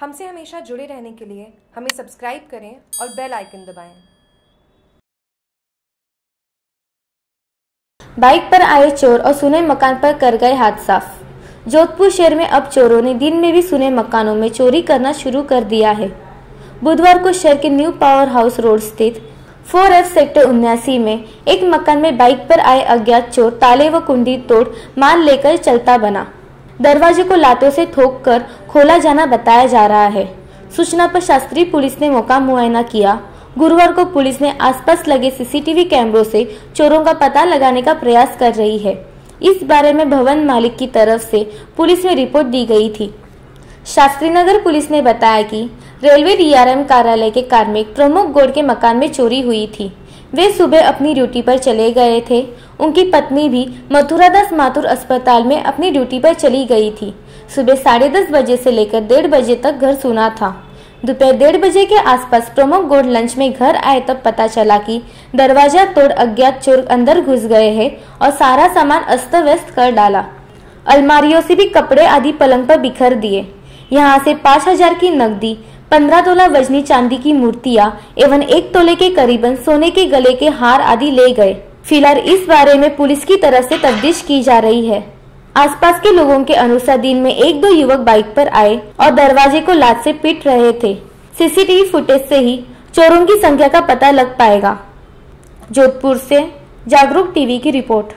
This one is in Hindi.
हमसे हमेशा जुड़े रहने के लिए हमें सब्सक्राइब करें और बेल आइकन दबाएँ। बाइक पर आए चोर और सुने मकान पर कर गए हाथ साफ़। जोधपुर शहर में अब चोरों ने दिन में भी सुने मकानों में चोरी करना शुरू कर दिया है। बुधवार को शहर के न्यू पावर हाउस रोड स्थित फोर एफ़ सेक्टर उन्यासी में एक मकान में बाइक पर आए अज्ञात चोर, ताले व कुंडी तोड़ माल लेकर चलता बना। दरवाजे को लातों से थोक कर खोला जाना बताया जा रहा है। सूचना पर शास्त्री पुलिस ने मौका मुआयना किया। गुरुवार को पुलिस ने आसपास लगे सीसीटीवी कैमरों से चोरों का पता लगाने का प्रयास कर रही है। इस बारे में भवन मालिक की तरफ़ से पुलिस में रिपोर्ट दी गई थी। शास्त्रीनगर पुलिस ने बताया कि रेलवे डीआरएम कार्यालय के कार्मिक प्रमुख गोड़ के मकान में चोरी हुई थी। वे सुबह अपनी ड्यूटी पर चले गए थे। उनकी पत्नी भी मथुरादास माथुर अस्पताल में अपनी ड्यूटी पर चली गई थी। सुबह साढ़े दस बजे से लेकर डेढ़ बजे तक घर सुना था। दोपहर डेढ़ बजे के आसपास प्रमुख गोड लंच में घर आए तब पता चला कि दरवाज़ा तोड़ अज्ञात चोर अंदर घुस गए हैं और सारा सामान अस्त व्यस्त कर डाला। अलमारियों से भी कपड़े आदि पलंग पर बिखर दिए। यहाँ से पाँच हज़ार की नकदी, पंद्रह तोला वजनी चांदी की मूर्तियाँ, एवं एक तोले के करीबन सोने के गले के हार आदि ले गए। फ़िलहाल इस बारे में पुलिस की तरफ़ से तफ्तीश की जा रही है। आसपास के लोगों के अनुसार दिन में एक दो युवक बाइक पर आए और दरवाजे को लात से पीट रहे थे। सीसीटीवी फुटेज से ही चोरों की संख्या का पता लग पाएगा। जोधपुर से जागरूक टीवी की रिपोर्ट।